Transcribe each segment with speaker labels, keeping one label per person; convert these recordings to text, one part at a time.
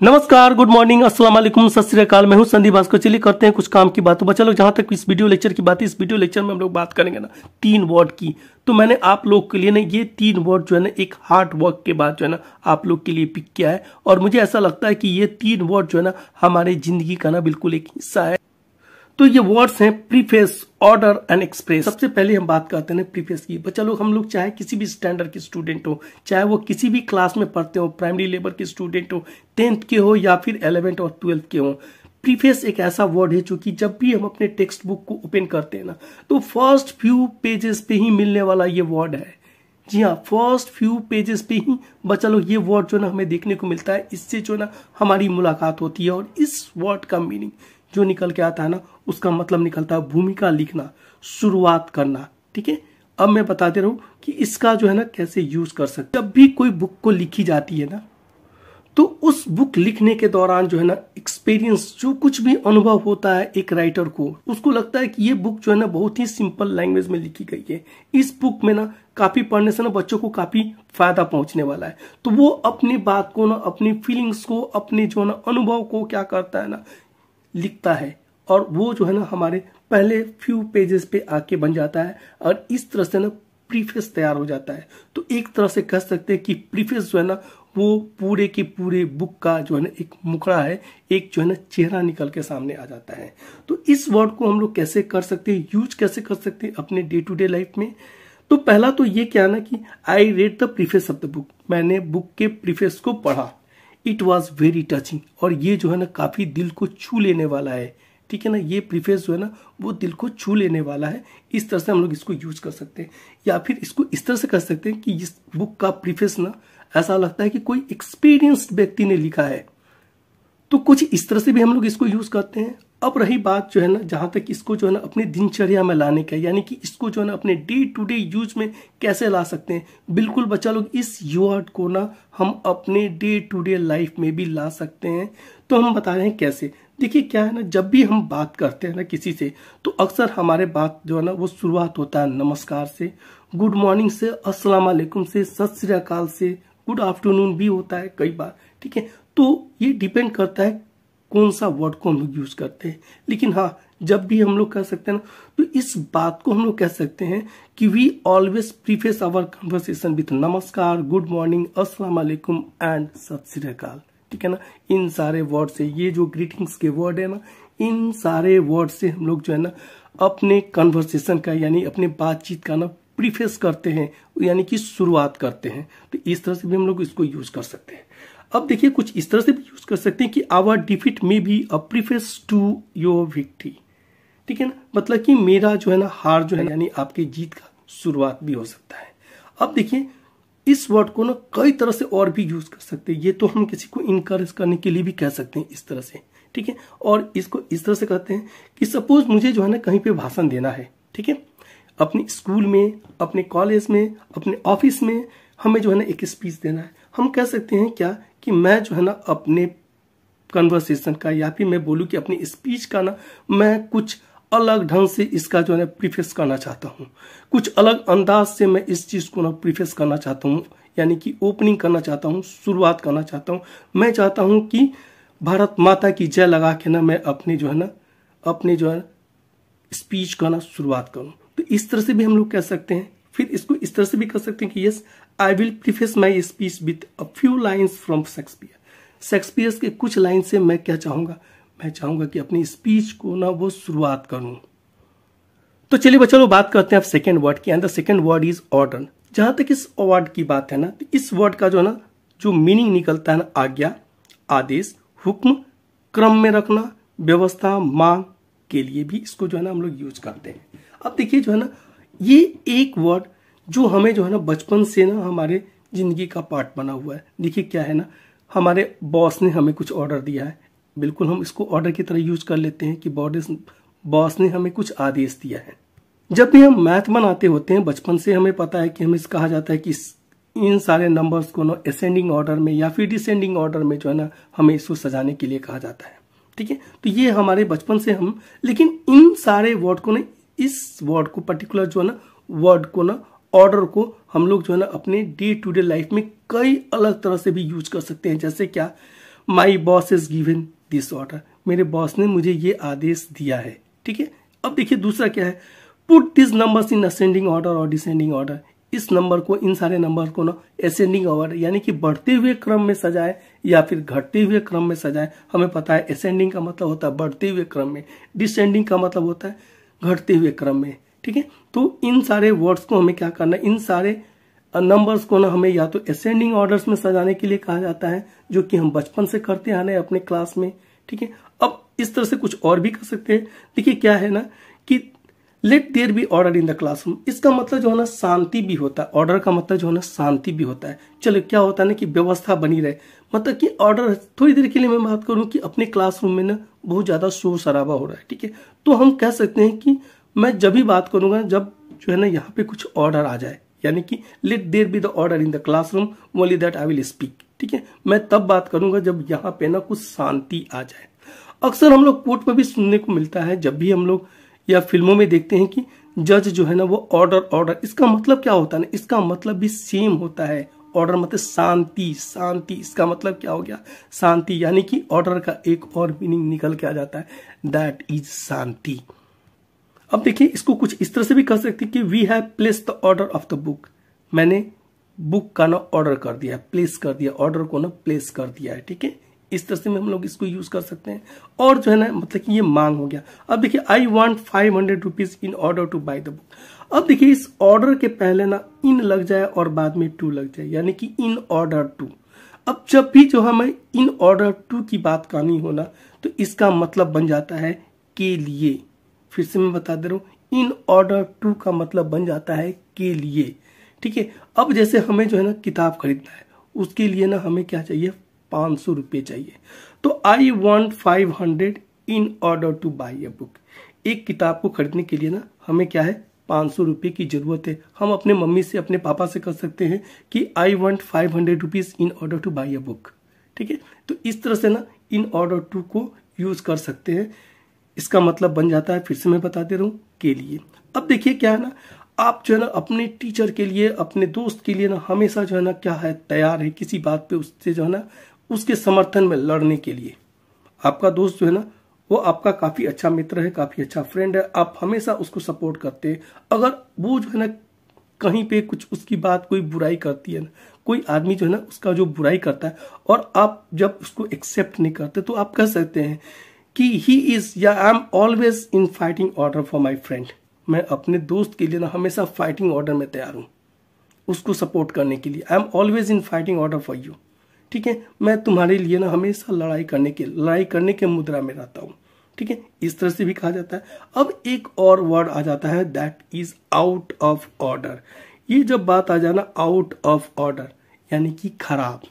Speaker 1: नमस्कार good morning अस्सलाम वालेकुम, सत श्रीकाल मैं हूँ संदीप भास्कर। चलिए करते हैं कुछ काम की बात। तो बच्चा लोग, जहाँ तक इस वीडियो लेक्चर की बात है, इस वीडियो लेक्चर में हम लोग बात करेंगे ना, तीन वर्ड की। तो मैंने आप लोग के लिए ना, ये तीन वर्ड जो है ना, एक हार्ड वर्क के बाद जो है ना, आप लोग के लिए पिक किया है। और मुझे ऐसा लगता है कि ये तीन वर्ड जो है ना, हमारे ज़िंदगी का ना, बिल्कुल एक हिस्सा है। तो ये वर्ड्स हैं प्रीफेस ऑर्डर एंड एक्सप्रेस सबसे पहले हम बात करते हैं प्रीफेस की। बच्चा लोग, हम लोग चाहे किसी भी स्टैंडर्ड के स्टूडेंट हो, चाहे वो किसी भी क्लास में पढ़ते हो प्राइमरी लेवल के स्टूडेंट हो टेंथ के हो या फिर एलेवेंथ और ट्वेल्थ के हो। प्रीफेस एक ऐसा वर्ड है जो कि जब भी हम अपने टेक्स्ट बुक को ओपन करते हैं ना तो फ़र्स्ट फ्यू पेजेस पे ही मिलने वाला ये वर्ड है। जी हाँ फ़र्स्ट फ्यू पेजेस पे ही बच्चा लोग ये वर्ड जो ना हमें देखने को मिलता है। इससे जो ना हमारी मुलाकात होती है और इस वर्ड का मीनिंग जो निकल के आता है ना, उसका मतलब निकलता है भूमिका लिखना, शुरुआत करना, ठीक है? अब मैं बता दे रहा कि इसका जो है ना, कैसे यूज़ कर सकते जब भी कोई बुक को लिखी जाती है ना तो उस बुक लिखने के दौरान जो है ना एक्सपीरियंस जो कुछ भी अनुभव होता है एक राइटर को, उसको लगता है कि ये बुक जो है ना, बहुत ही सिंपल लैंग्वेज में लिखी गई है। इस बुक में ना, काफ़ी पढ़ने से ना, बच्चों को काफ़ी फ़ायदा पहुँचने वाला है। तो वो अपनी बात को ना, अपनी फीलिंग्स को, अपने जो ना, अनुभव को क्या करता है ना लिखता है और वो जो है ना हमारे पहले फ्यू पेजेस पे आके बन जाता है और इस तरह से ना प्रीफेस तैयार हो जाता है। तो एक तरह से कह सकते हैं कि प्रीफेस जो है ना, वो पूरे के पूरे बुक का जो है ना एक मुखड़ा है, एक जो है ना चेहरा निकल के सामने आ जाता है। तो इस वर्ड को हम लोग कैसे कर सकते हैं यूज़ कैसे कर सकते हैं अपने डे टू डे लाइफ में? तो पहला तो ये क्या ना कि I read the preface of the book मैंने बुक के प्रीफेस को पढ़ा। इट वॉज़ वेरी टचिंग और ये जो है ना, काफ़ी दिल को छू लेने वाला है। ठीक है ना? ये प्रीफेस जो है ना, वो दिल को छू लेने वाला है। इस तरह से हम लोग इसको यूज़ कर सकते हैं। या फिर इसको इस तरह से कर सकते हैं कि इस बुक का प्रीफेस ना, ऐसा लगता है कि कोई एक्सपीरियंस्ड व्यक्ति ने लिखा है। तो कुछ इस तरह से भी हम लोग इसको यूज़ करते हैं। अब रही बात जो है ना, जहाँ तक इसको जो है ना अपनी दिनचर्या में लाने का यानी कि इसको जो है ना अपने डे टू डे यूज़ में कैसे ला सकते हैं। बिल्कुल बच्चा लोग, इस यूआर्ड को ना हम अपने डे टू डे लाइफ में भी ला सकते हैं। तो हम बता रहे हैं कैसे? देखिए, क्या है ना, जब भी हम बात करते हैं ना किसी से तो अक्सर हमारे बात जो है ना, वो शुरुआत होता है नमस्कार से गुड मॉर्निंग से, अस्सलाम वालेकुम से, सत श्री अकाल से गुड आफ्टरनून भी होता है कई बार, ठीक है? तो ये डिपेंड करता है कौन सा वर्ड को हम लोग यूज़ करते हैं। लेकिन हाँ जब भी हम लोग कह सकते हैं ना तो इस बात को हम लोग कह सकते हैं कि we always preface our conversation with नमस्कार गुड मॉर्निंग वालेकुम एंड सत श्री अकाल ठीक है ना? इन सारे वर्ड से, ये जो ग्रीटिंग्स के वर्ड है ना, इन सारे वर्ड से हम लोग जो है ना, अपने कन्वर्सेशन का, यानी अपने बातचीत का ना प्रीफेस करते हैं, यानी कि शुरुआत करते हैं। तो इस तरह से भी हम लोग इसको यूज़ कर सकते हैं। अब देखिए कुछ इस तरह से भी यूज़ कर सकते हैं कि आवर डिफिट में भी a preface to your victory ठीक है ना? मतलब कि मेरा जो है ना, हार जो है, यानी आपके जीत का शुरुआत भी हो सकता है। अब देखिए, इस वर्ड को ना कई तरह से और भी यूज़ कर सकते हैं। ये तो हम किसी को इनकरेज करने के लिए भी कह सकते हैं इस तरह से। ठीक है? और इसको इस तरह से कहते हैं कि सपोज़ मुझे जो है ना कहीं पे भाषण देना है। ठीक है? अपने स्कूल में, अपने कॉलेज में, अपने ऑफ़िस में हमें जो है ना एक स्पीच देना है। हम कह सकते हैं क्या कि मैं जो है ना अपने कन्वर्सेशन का या फिर मैं बोलूँ कि अपनी स्पीच का ना मैं कुछ अलग ढंग से इसका जो है ना प्रीफेस करना चाहता हूँ। कुछ अलग अंदाज से मैं इस चीज़ को ना प्रीफेस करना चाहता हूँ, यानी कि ओपनिंग करना चाहता हूँ, शुरुआत करना चाहता हूँ। मैं चाहता हूँ कि भारत माता की जय लगा के ना मैं अपने जो है ना, अपने जो है स्पीच करना शुरुआत करूँ। तो इस तरह से भी हम लोग कह सकते हैं। फिर इसको इस तरह से भी कह सकते हैं कि yes I will preface my speech with a few lines from Shakespeare Shakespeare के कुछ लाइन से मैं क्या चाहूँगा? मैं चाहूँगा कि अपनी स्पीच को ना वो शुरुआत करूँ। तो चलिए बच्चों, लोग बात करते हैं अब सेकेंड वर्ड की। अंदर सेकेंड वर्ड इज़ ऑर्डर जहाँ तक इस वर्ड की बात है ना तो इस वर्ड का जो है ना, जो मीनिंग निकलता है ना, आज्ञा, आदेश, हुक्म, क्रम में रखना, व्यवस्था, मांग के लिए भी इसको जो है ना हम लोग यूज़ करते हैं। अब देखिए जो है ना, ये एक वर्ड जो हमें जो है ना, बचपन से ना हमारे ज़िंदगी का पार्ट बना हुआ है। देखिए क्या है ना, हमारे बॉस ने हमें कुछ ऑर्डर दिया है। बिल्कुल हम इसको ऑर्डर की तरह यूज़ कर लेते हैं कि बॉस ने हमें कुछ आदेश दिया है। जब भी हम मैथ बनाते होते हैं, बचपन से हमें पता है कि हमें कहा जाता है कि इन सारे नंबर्स को ना असेंडिंग ऑर्डर में या फिर डिसेंडिंग ऑर्डर में जो है ना, हमें इसको सजाने के लिए कहा जाता है। ठीक है? तो ये हमारे बचपन से हम, लेकिन इन सारे वर्ड को ना, इस वर्ड को पर्टिकुलर जो है ना वर्ड को ना ऑर्डर को हम लोग जो है ना अपने डे टू डे लाइफ में कई अलग तरह से भी यूज़ कर सकते हैं। जैसे क्या? My boss is given this order मेरे बॉस ने मुझे ये आदेश दिया है। ठीक है? अब देखिए दूसरा क्या है? Put this numbers in ascending order और डिसेंडिंग ऑर्डर इस नंबर को, इन सारे नंबर को ना असेंडिंग ऑर्डर यानी कि बढ़ते हुए क्रम में सजाए या फिर घटते हुए क्रम में सजाए। हमें पता है असेंडिंग का मतलब होता है बढ़ते हुए क्रम में डिसेंडिंग का मतलब होता है घटते हुए क्रम में। ठीक है? तो इन सारे वर्ड्स को हमें क्या करना है? इन सारे नंबर्स को ना हमें या तो असेंडिंग ऑर्डर्स में सजाने के लिए कहा जाता है, जो कि हम बचपन से करते आने अपने क्लास में, ठीक है? अब इस तरह से कुछ और भी कर सकते हैं। देखिए क्या है ना कि let there be order in the classroom इसका मतलब जो है ना, शांति भी होता है। ऑर्डर का मतलब जो है ना, शांति भी होता है। चलो, क्या होता है ना कि व्यवस्था बनी रहे। मतलब कि ऑर्डर थोड़ी देर के लिए मैं बात करूँ कि अपने क्लासरूम में ना बहुत ज़्यादा शोर शराबा हो रहा है, ठीक है? तो हम कह सकते हैं कि मैं जब भी बात करूँगा, जब जो है ना यहाँ पे कुछ ऑर्डर आ जाए, यानी कि let there be the order in the classroom only that I will speak ठीक है? मैं तब बात करूँगा जब यहाँ पे ना कुछ शांति आ जाए। अक्सर हम लोग कोर्ट में भी सुनने को मिलता है, जब भी हम लोग या फ़िल्मों में देखते हैं कि जज जो है ना वो ऑर्डर ऑर्डर इसका मतलब क्या होता है ना? इसका मतलब भी सेम होता है। ऑर्डर मतलब शांति शांति, इसका मतलब क्या हो गया? शांति, यानी कि ऑर्डर का एक और मीनिंग निकल के आ जाता है। दैट इज़ शांति। अब देखिए, इसको कुछ इस तरह से भी कह सकते हैं कि we have place the order of the book मैंने बुक का ना ऑर्डर कर दिया प्लेस कर दिया ऑर्डर को ना प्लेस कर दिया है, ठीक है? इस तरह से हम लोग इसको यूज़ कर सकते हैं। और जो है ना मतलब कि ये मांग हो गया। अब देखिए I want five hundred rupees in order to buy the book अब देखिए, इस ऑर्डर के पहले ना इन लग जाए और बाद में टू लग जाए, यानी कि इन ऑर्डर टू अब जब भी जो हमें इन ऑर्डर टू की बात करनी हो ना तो इसका मतलब बन जाता है के लिए। फिर से मैं बता दे रहा हूँ इन ऑर्डर टू का मतलब बन जाता है के लिए। ठीक है? अब जैसे हमें जो है ना किताब खरीदना है, उसके लिए ना हमें क्या चाहिए? पाँच सौ रुपये चाहिए। तो I want five hundred in order to buy a book एक किताब को खरीदने के लिए ना हमें क्या है? पाँच सौ रुपये की ज़रूरत है। हम अपने मम्मी से, अपने पापा से कर सकते हैं कि I want five hundred rupees in order to buy a book ठीक है? तो इस तरह से ना इन ऑर्डर टू को यूज़ कर सकते हैं। इसका मतलब बन जाता है, फिर से मैं बता दे रहा हूँ के लिए। अब देखिए क्या है ना, आप जो है ना, अपने टीचर के लिए, अपने दोस्त के लिए ना, हमेशा जो है ना, क्या है, तैयार है किसी बात पे उससे जो है ना, उसके समर्थन में लड़ने के लिए। आपका दोस्त जो है ना, वो आपका काफ़ी अच्छा मित्र है, काफ़ी अच्छा फ्रेंड है, आप हमेशा उसको सपोर्ट करते हैं। अगर वो जो है ना, कहीं पे कुछ उसकी बात कोई बुराई करती है ना, कोई आदमी जो है ना, उसका जो बुराई करता है, और आप जब उसको एक्सेप्ट नहीं करते तो आप कह सकते हैं कि ही इज़ या I am always in fighting order for my friend मैं अपने दोस्त के लिए ना हमेशा फाइटिंग ऑर्डर में तैयार हूँ। उसको सपोर्ट करने के लिए। I am always in fighting order for you ठीक है? मैं तुम्हारे लिए ना हमेशा लड़ाई करने के, लड़ाई करने के मुद्रा में रहता हूँ। ठीक है? इस तरह से भी कहा जाता है। अब एक और वर्ड आ जाता है that is out of order ये जब बात आ जाना आउट ऑफ़ ऑर्डर यानी कि खराब।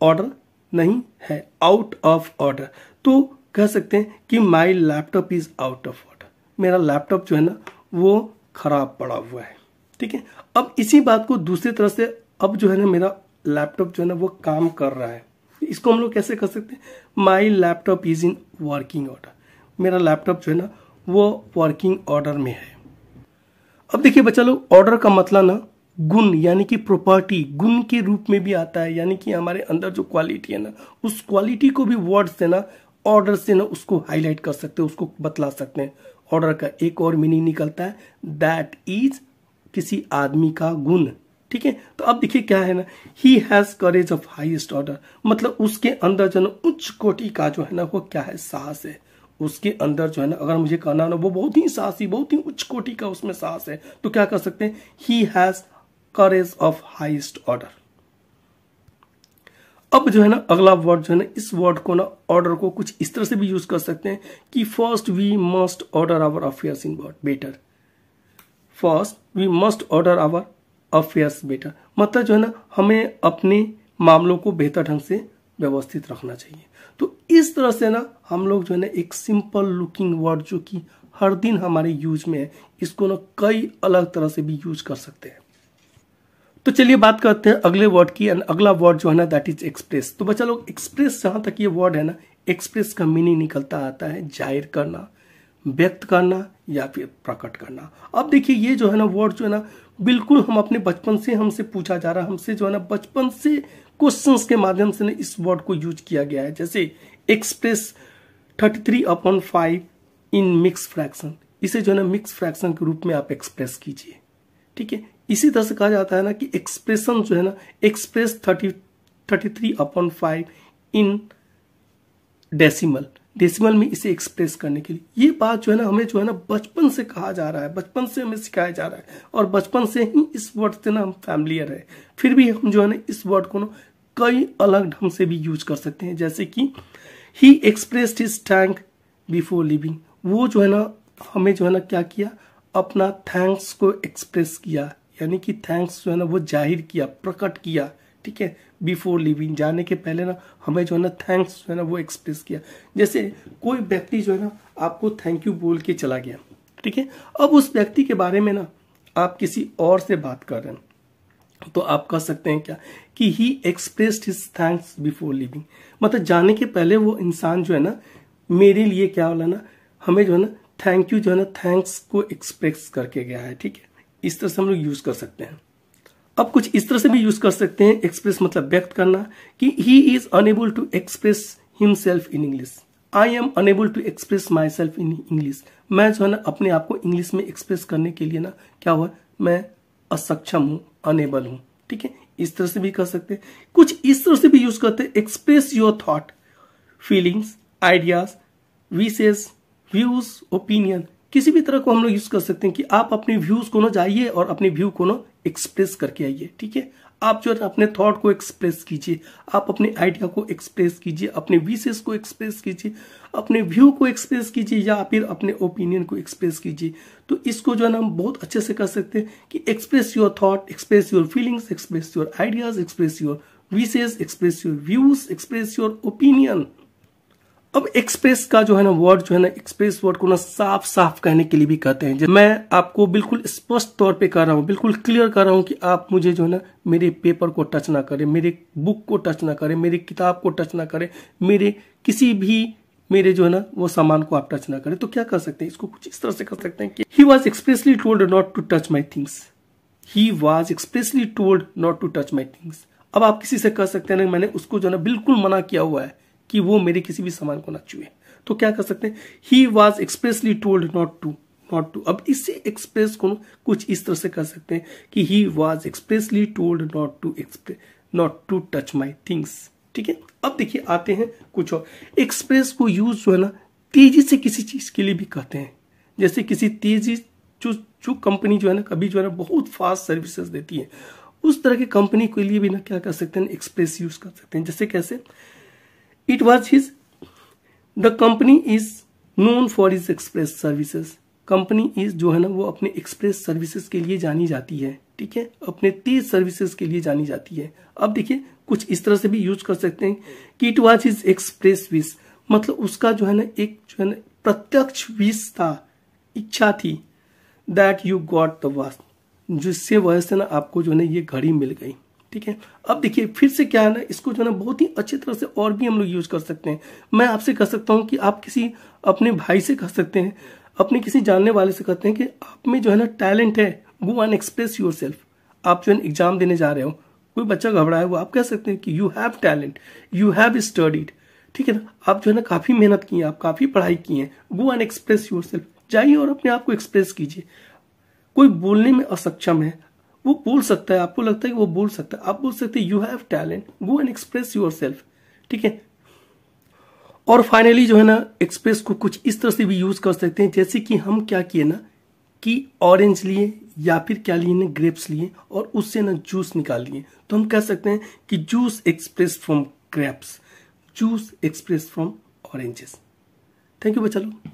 Speaker 1: ऑर्डर नहीं है आउट ऑफ़ ऑर्डर तो कह सकते हैं कि my laptop is out of order मेरा लैपटॉप जो है ना, वो खराब पड़ा हुआ है। ठीक है? अब इसी बात को दूसरी तरह से, अब जो है ना मेरा लैपटॉप जो है ना, वो काम कर रहा है। इसको हम लोग कैसे कर सकते हैं? My laptop is in working order मेरा लैपटॉप जो है ना, वो वर्किंग ऑर्डर में है। अब देखिए बच्चा लोग ऑर्डर का मतलब ना, गुण, यानी कि प्रॉपर्टी गुण के रूप में भी आता है। यानी कि हमारे अंदर जो क्वालिटी है ना, उस क्वालिटी को भी वर्ड से ना ऑर्डर से ना उसको हाईलाइट कर सकते हैं, उसको बतला सकते हैं। ऑर्डर का एक और मीनिंग निकलता है दैट इज़ किसी आदमी का गुण। ठीक है? तो अब देखिए क्या है ना he has courage of highest order मतलब उसके अंदर जो ना, उच्च कोटि का जो है ना, वो क्या है? साहस है। उसके अंदर जो है ना, अगर मुझे कहना ना, वो बहुत ही साहसी, बहुत ही उच्च कोटि का उसमें साहस है। तो क्या कर सकते हैं? He has courage of highest order अब जो है ना, अगला वर्ड जो है ना, इस वर्ड को ना ऑर्डर को कुछ इस तरह से भी यूज़ कर सकते हैं कि first we must order our affairs in word better first we must order our affairs better मतलब जो है ना, हमें अपने मामलों को बेहतर ढंग से व्यवस्थित रखना चाहिए। तो इस तरह से ना, हम लोग जो है ना, एक सिंपल लुकिंग वर्ड जो कि हर दिन हमारे यूज़ में है, इसको ना कई अलग तरह से भी यूज़ कर सकते हैं। तो चलिए बात करते हैं अगले वर्ड की एंड अगला वर्ड जो है ना दैट इज़ एक्सप्रेस तो बच्चा लोग एक्सप्रेस जहाँ तक ये वर्ड है ना एक्सप्रेस का मीनिंग निकलता आता है ज़ाहिर करना, व्यक्त करना या फिर प्रकट करना। अब देखिए ये जो है ना वर्ड जो है ना, बिल्कुल हम अपने बचपन से हमसे पूछा जा रहा है, हमसे जो है ना, बचपन से क्वेश्चंस के माध्यम से ना इस वर्ड को यूज़ किया गया है। जैसे express thirty three upon five in mix fraction इसे जो है ना मिक्स फ्रैक्शन के रूप में आप एक्सप्रेस कीजिए। ठीक है? इसी तरह से कहा जाता है ना कि एक्सप्रेशन जो है ना express thirty thirty three upon five in decimal decimal में इसे एक्सप्रेस करने के लिए। ये बात जो है ना, हमें जो है ना बचपन से कहा जा रहा है। बचपन से हमें सिखाया जा रहा है। और बचपन से ही इस वर्ड से ना हम फैमिलियर है। फिर भी हम जो है ना इस वर्ड को ना कई अलग ढंग से भी यूज़ कर सकते हैं। जैसे कि he expressed his thank before leaving वो जो है ना, हमें जो है ना क्या किया? अपना थैंक्स को एक्सप्रेस किया। यानी कि थैंक्स जो है ना, वो ज़ाहिर किया, प्रकट किया, ठीक है? बिफोर लिविंग जाने के पहले ना, हमें जो है ना थैंक्स जो है ना, वो एक्सप्रेस किया। जैसे कोई व्यक्ति जो है ना, आपको थैंक यू बोल के चला गया, ठीक है? अब उस व्यक्ति के बारे में ना, आप किसी और से बात कर रहे हैं तो आप कह सकते हैं क्या? कि he expressed his thanks before leaving मतलब जाने के पहले वो इंसान जो है ना, मेरे लिए क्या बोला ना, हमें जो है ना थैंक यू जो है ना थैंक्स को एक्सप्रेस करके गया है, ठीक है? इस तरह से हम लोग यूज़ कर सकते हैं। अब कुछ इस तरह से भी यूज़ कर सकते हैं एक्सप्रेस मतलब व्यक्त करना कि he is unable to express himself in English I am unable to express myself in English मैं जो है ना, अपने आप को इंग्लिश में एक्सप्रेस करने के लिए ना, क्या हुआ? मैं असक्षम हूँ अनेबल हूँ। ठीक है? इस तरह से भी कर सकते हैं। कुछ इस तरह से भी यूज़ करते हैं। Express your thought feelings ideas wishes views opinion किसी भी तरह को हम लोग यूज़ कर सकते हैं कि आप अपने व्यूज़ को ना जाइए और अपने व्यू को ना एक्सप्रेस करके आइए, ठीक है? आप जो है अपने थॉट को एक्सप्रेस कीजिए, आप अपने आइडिया को एक्सप्रेस कीजिए, अपने विशेष को एक्सप्रेस कीजिए, अपने व्यू को एक्सप्रेस कीजिए या फिर अपने ओपिनियन को एक्सप्रेस कीजिए। तो इसको जो है ना हम बहुत अच्छे से कर सकते हैं कि express your thought express your feelings express your ideas express your wishes express your views express your opinion अब एक्सप्रेस का जो है ना वर्ड जो है ना एक्सप्रेस वर्ड को ना साफ़ साफ़ कहने के लिए भी कहते हैं। मैं आपको बिल्कुल स्पष्ट तौर पे कर रहा हूँ, बिल्कुल क्लियर कर रहा हूँ कि आप मुझे जो है ना मेरे पेपर को टच ना करें, मेरे बुक को टच ना करें, मेरी किताब को टच ना करें, मेरे किसी भी, मेरे जो है ना वो सामान को आप टच ना करें। तो क्या कर सकते हैं? इसको कुछ इस तरह से कर सकते हैं कि he was expressly told not to touch my things he was expressly told not to touch my things अब आप किसी से कह सकते हैं ना मैंने उसको जो है ना बिल्कुल मना किया हुआ है। कि वो मेरे किसी भी सामान को ना छुए। तो क्या कर सकते हैं? He was expressly told not to not to अब इससे एक्सप्रेस को कुछ इस तरह से कर सकते हैं कि he was expressly told not to express not to touch my things ठीक है? अब देखिए, आते हैं कुछ और। एक्सप्रेस को यूज़ जो है ना, तेज़ी से किसी चीज़ के लिए भी कहते हैं। जैसे किसी तेज़ी जो जो कंपनी जो है ना, कभी जो है ना, बहुत फास्ट सर्विसेज़ देती है। उस तरह की कंपनी के लिए भी ना क्या कर सकते हैं? एक्सप्रेस यूज़ कर सकते हैं। जैसे कैसे? It was his the company is known for his express services company is जो है ना, वो अपने एक्सप्रेस सर्विसेज़ के लिए जानी जाती है, ठीक है? अपने तेज सर्विसेज़ के लिए जानी जाती है। अब देखिए, कुछ इस तरह से भी यूज़ कर सकते हैं कि it was his express wish मतलब उसका जो है ना, एक जो है ना, प्रत्यक्ष विश था, इच्छा थी that you got the watch जिससे वजह से ना आपको जो है ना, ये घड़ी मिल गई। ठीक है? अब देखिए, फिर से क्या है ना, इसको जो है ना, बहुत ही अच्छी तरह से और भी हम लोग यूज़ कर सकते हैं। मैं आपसे कह सकता हूँ कि आप किसी अपने भाई से कह सकते हैं, अपने किसी जानने वाले से कहते हैं कि आप में जो है ना टैलेंट है गो एंड एक्सप्रेस योर आप जो है एग्ज़ाम देने जा रहे हो, कोई बच्चा घबराया हुआ आप कह सकते हैं कि you have talent you have studied ठीक है ना? आप जो है ना, काफ़ी मेहनत की है, आप काफ़ी पढ़ाई की है गो एंड एक्सप्रेस योर जाइए और अपने आप को एक्सप्रेस कीजिए। कोई बोलने में असक्षम है वो बोल सकता है, आपको लगता है कि वो बोल सकता है। आप बोल सकते हैं you have talent go and express yourself ठीक है? और फाइनली जो है ना एक्सप्रेस को कुछ इस तरह से भी यूज़ कर सकते हैं, जैसे कि हम क्या किए ना, कि ऑरेंज लिए या फिर क्या लिए ना ग्रेप्स लिए, और उससे ना जूस निकाल लिए। तो हम कह सकते हैं कि juice express from grapes juice express from oranges thank you बच्चा लोग।